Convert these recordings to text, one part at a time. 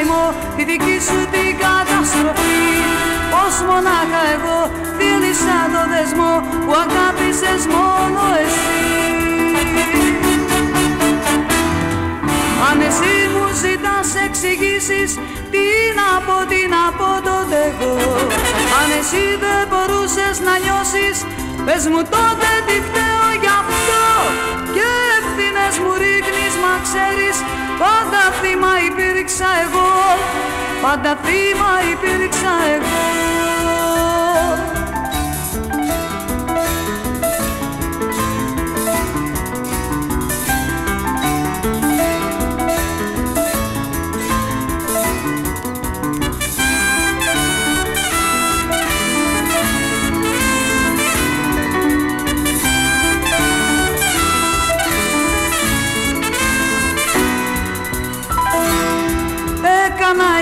σου καημό, τη δική σου την καταστροφή. Πως μονάχα εγώ δίλησα το δεσμό που αγάπησες μόνο εσύ. Αν εσύ μου ζητάς εξηγήσεις τι να πω, τι να πω τότε εγώ Αν εσύ δεν μπορούσες να νιώσεις πες μου τότε τι φταίω γι' αυτό. Και ευθύνες μου ρίχνεις μα ξέρεις πάντα θύμα υπήρξα εγώ. Πάντα θύμα υπήρξα εγώ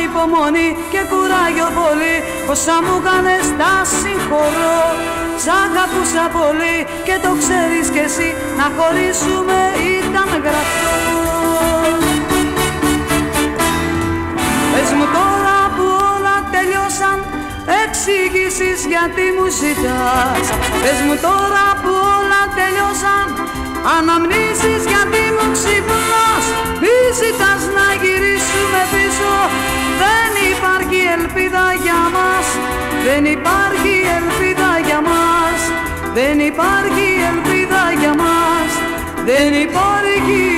υπομονή και κουράγιο πολύ. Όσα μου κάνες τα συγχωρώ. Σ' αγαπούσα πολύ και το ξέρεις κι εσύ. Να χωρίσουμε ήταν γραφτό. Πες μου τώρα που όλα τελειώσαν Εξηγήσεις γιατί μου ζητάς. Πες μου τώρα που όλα τελειώσαν Αναμνήσεις γιατί μου ξυπνάς ελπίδα για μας. Δεν υπάρχει ελπίδα για μας. Δεν υπάρχει ελπίδα για μας. Δεν υπάρχει